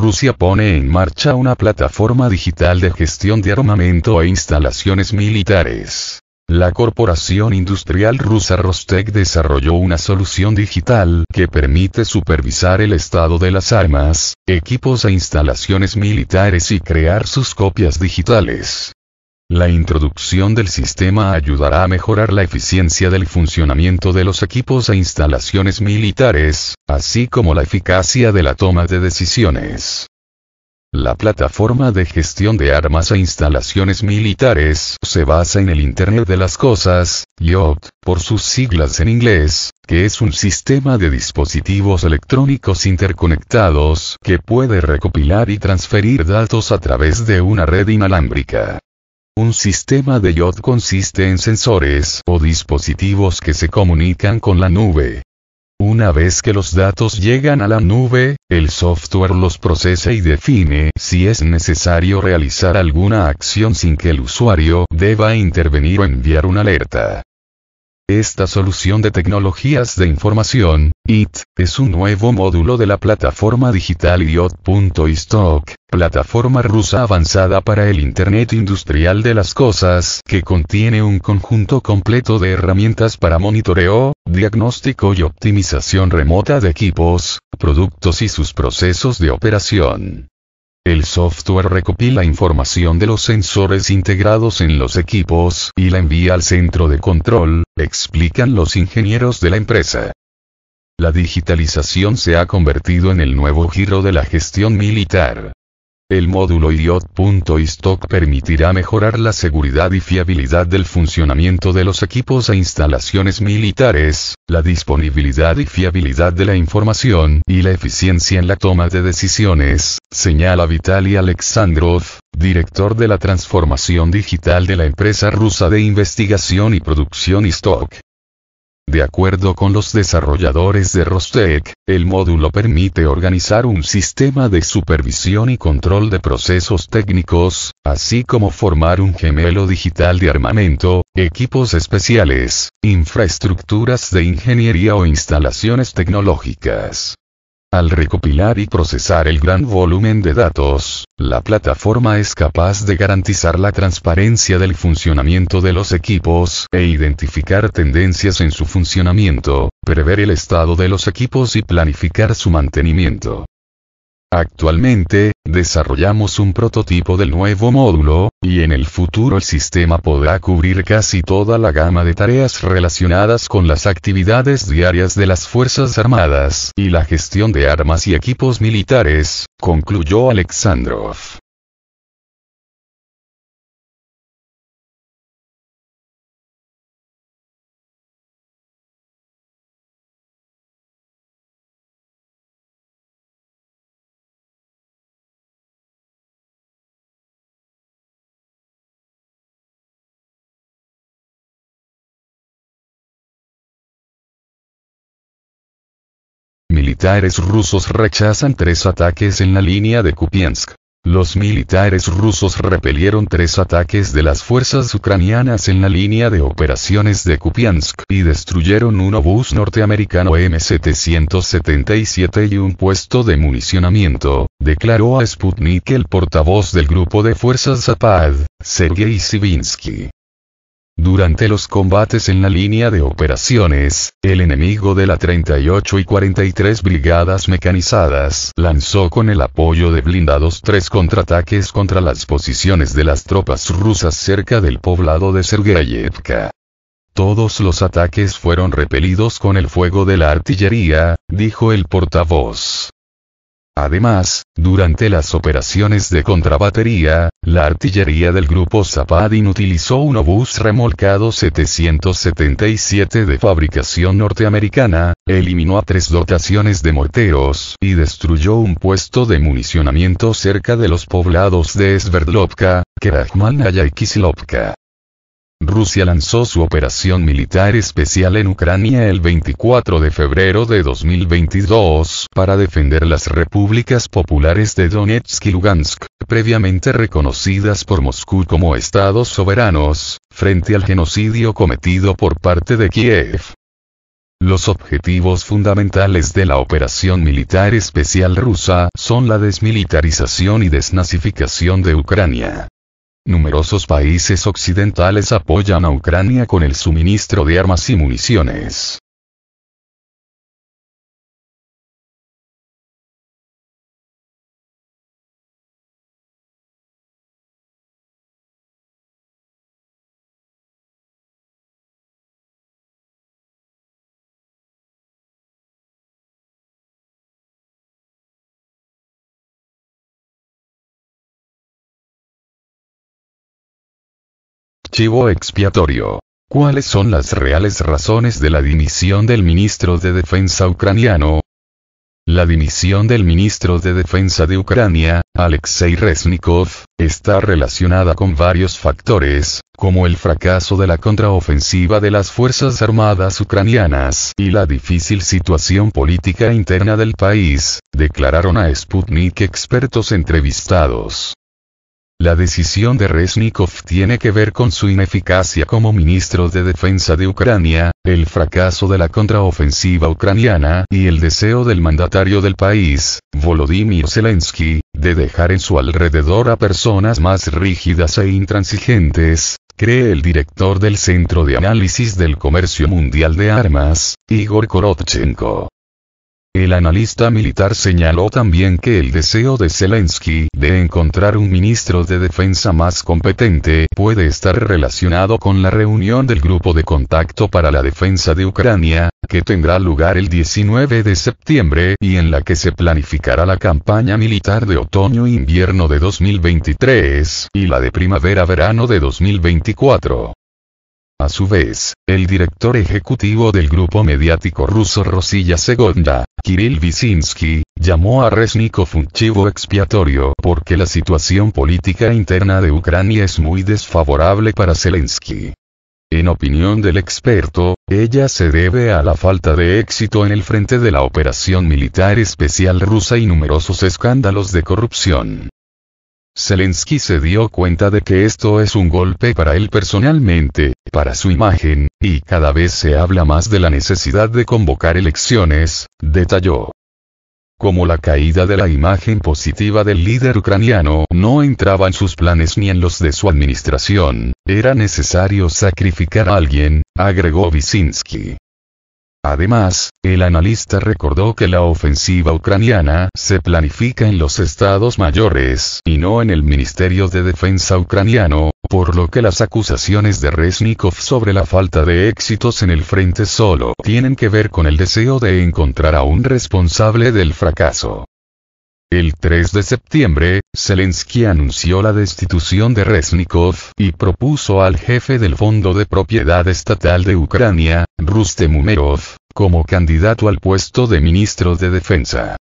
Rusia pone en marcha una plataforma digital de gestión de armamento e instalaciones militares. La corporación industrial rusa Rostec desarrolló una solución digital que permite supervisar el estado de las armas, equipos e instalaciones militares y crear sus copias digitales. La introducción del sistema ayudará a mejorar la eficiencia del funcionamiento de los equipos e instalaciones militares, así como la eficacia de la toma de decisiones. La plataforma de gestión de armas e instalaciones militares se basa en el Internet de las Cosas, IoT, por sus siglas en inglés, que es un sistema de dispositivos electrónicos interconectados que puede recopilar y transferir datos a través de una red inalámbrica. Un sistema de IoT consiste en sensores o dispositivos que se comunican con la nube, una vez que los datos llegan a la nube, el software los procesa y define si es necesario realizar alguna acción sin que el usuario deba intervenir o enviar una alerta. Esta solución de tecnologías de información, IT, es un nuevo módulo de la plataforma digital IOT.istock, plataforma rusa avanzada para el Internet Industrial de las Cosas, que contiene un conjunto completo de herramientas para monitoreo, diagnóstico y optimización remota de equipos, productos y sus procesos de operación. El software recopila información de los sensores integrados en los equipos y la envía al centro de control, explican los ingenieros de la empresa. La digitalización se ha convertido en el nuevo giro de la gestión militar. El módulo IOT.istock permitirá mejorar la seguridad y fiabilidad del funcionamiento de los equipos e instalaciones militares, la disponibilidad y fiabilidad de la información y la eficiencia en la toma de decisiones, señala Vitaly Alexandrov, director de la transformación digital de la empresa rusa de investigación y producción ISTOK. De acuerdo con los desarrolladores de Rostec, el módulo permite organizar un sistema de supervisión y control de procesos técnicos, así como formar un gemelo digital de armamento, equipos especiales, infraestructuras de ingeniería o instalaciones tecnológicas. Al recopilar y procesar el gran volumen de datos, la plataforma es capaz de garantizar la transparencia del funcionamiento de los equipos e identificar tendencias en su funcionamiento, prever el estado de los equipos y planificar su mantenimiento. Actualmente, desarrollamos un prototipo del nuevo módulo, y en el futuro el sistema podrá cubrir casi toda la gama de tareas relacionadas con las actividades diarias de las Fuerzas Armadas y la gestión de armas y equipos militares, concluyó Alexandrov. Militares rusos rechazan tres ataques en la línea de Kupiansk. Los militares rusos repelieron tres ataques de las fuerzas ucranianas en la línea de operaciones de Kupiansk y destruyeron un obús norteamericano M777 y un puesto de municionamiento, declaró a Sputnik el portavoz del grupo de fuerzas Zapad, Sergei Sivinsky. Durante los combates en la línea de operaciones, el enemigo de la 38 y 43 brigadas mecanizadas lanzó con el apoyo de blindados tres contraataques contra las posiciones de las tropas rusas cerca del poblado de Sergeyevka. Todos los ataques fueron repelidos con el fuego de la artillería, dijo el portavoz. Además, durante las operaciones de contrabatería, la artillería del grupo Zapadin utilizó un obús remolcado 777 de fabricación norteamericana, eliminó a tres dotaciones de morteros y destruyó un puesto de municionamiento cerca de los poblados de Sverdlovka, Kerachmalnaya y Kislovka. Rusia lanzó su operación militar especial en Ucrania el 24 de febrero de 2022 para defender las repúblicas populares de Donetsk y Lugansk, previamente reconocidas por Moscú como estados soberanos, frente al genocidio cometido por parte de Kiev. Los objetivos fundamentales de la operación militar especial rusa son la desmilitarización y desnazificación de Ucrania. Numerosos países occidentales apoyan a Ucrania con el suministro de armas y municiones. Chivo expiatorio. ¿Cuáles son las reales razones de la dimisión del ministro de Defensa ucraniano? La dimisión del ministro de Defensa de Ucrania, Alexei Reznikov, está relacionada con varios factores, como el fracaso de la contraofensiva de las Fuerzas Armadas ucranianas y la difícil situación política interna del país, declararon a Sputnik expertos entrevistados. La decisión de Resnikov tiene que ver con su ineficacia como ministro de Defensa de Ucrania, el fracaso de la contraofensiva ucraniana y el deseo del mandatario del país, Volodymyr Zelensky, de dejar en su alrededor a personas más rígidas e intransigentes, cree el director del Centro de Análisis del Comercio Mundial de Armas, Igor Korotchenko. El analista militar señaló también que el deseo de Zelensky de encontrar un ministro de defensa más competente puede estar relacionado con la reunión del Grupo de Contacto para la Defensa de Ucrania, que tendrá lugar el 19 de septiembre y en la que se planificará la campaña militar de otoño-invierno de 2023 y la de primavera-verano de 2024. A su vez, el director ejecutivo del grupo mediático ruso Rosilla Segonda, Kirill Vyshensky, llamó a Resnikov un chivo expiatorio porque la situación política interna de Ucrania es muy desfavorable para Zelensky. En opinión del experto, ella se debe a la falta de éxito en el frente de la operación militar especial rusa y numerosos escándalos de corrupción. Zelensky se dio cuenta de que esto es un golpe para él personalmente, para su imagen, y cada vez se habla más de la necesidad de convocar elecciones, detalló. Como la caída de la imagen positiva del líder ucraniano no entraba en sus planes ni en los de su administración, era necesario sacrificar a alguien, agregó Wyszynski. Además, el analista recordó que la ofensiva ucraniana se planifica en los estados mayores y no en el Ministerio de Defensa ucraniano, por lo que las acusaciones de Resnikov sobre la falta de éxitos en el frente solo tienen que ver con el deseo de encontrar a un responsable del fracaso. El 3 de septiembre, Zelensky anunció la destitución de Resnikov y propuso al jefe del Fondo de Propiedad Estatal de Ucrania, Rustem Umerov, como candidato al puesto de ministro de Defensa.